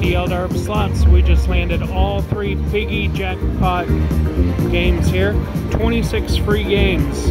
back to Slots. We just landed all three piggy jackpot games here. 26 free games.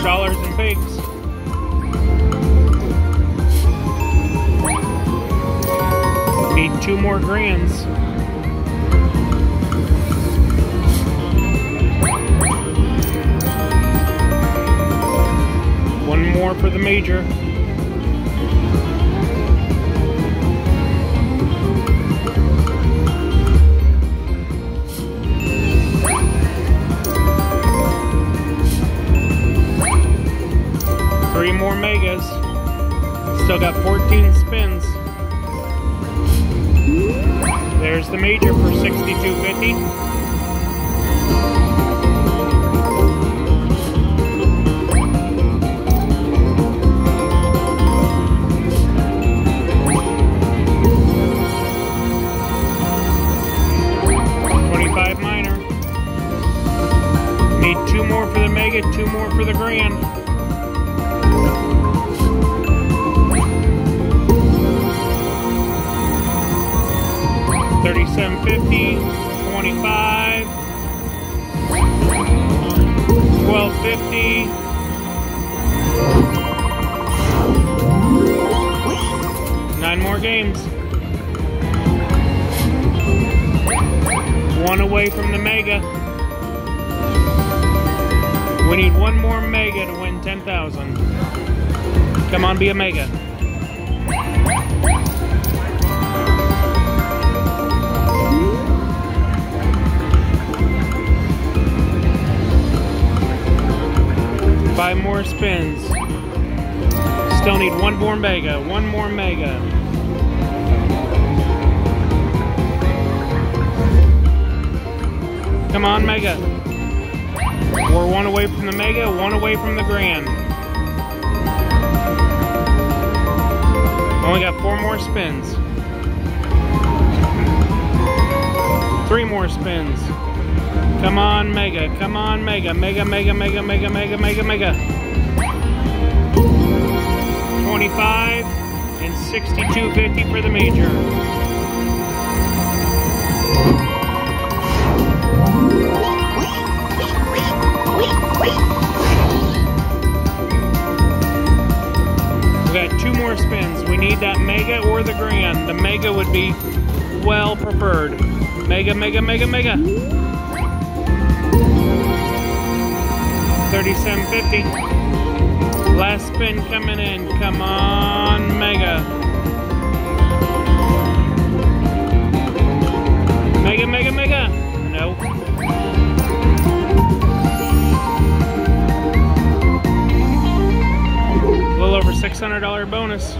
$100 in. Need two more grands. One more for the major. Still got 14 spins. There's the major for 62.50. Twenty-five minor. Need two more for the mega, two more for the grand. Thirty-seven fifty, twenty-five, twelve fifty. Nine more games. One away from the mega. We need one more mega to win 10,000. Come on, be a mega. Five more spins. Still need one more mega. One more mega. Come on, mega. We're one away from the mega, one away from the grand. Only got four more spins. Three more spins. Come on, mega. Come on, mega. Mega, mega, mega, mega, mega, mega, mega. 25 and 62.50 for the major. We got two more spins. We need that mega or the grand. The mega would be well preferred. Mega, mega, mega, mega. 3750. Last spin coming in. Come on, mega. Mega, mega, mega. Nope. A little over $600 bonus.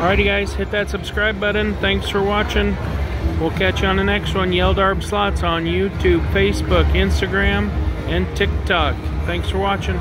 Alrighty guys, hit that subscribe button. Thanks for watching. We'll catch you on the next one. Yeldarb Slots on YouTube, Facebook, Instagram, and TikTok. Thanks for watching.